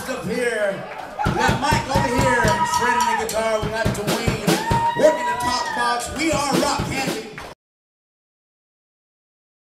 two up here. We got Mike over here shredding the guitar. We got Dwayne.